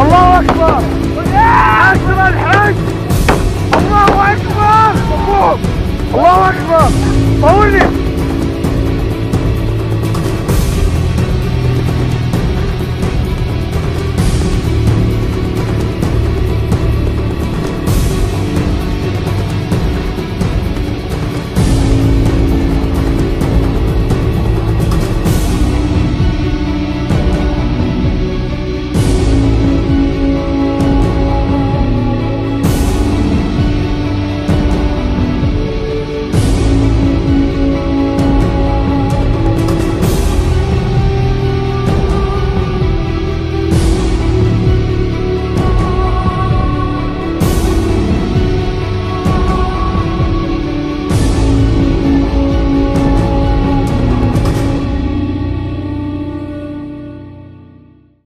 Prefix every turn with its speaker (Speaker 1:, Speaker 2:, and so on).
Speaker 1: الله أكبر. حسب الحج. الله أكبر. الله أكبر. طولني.